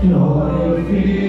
you know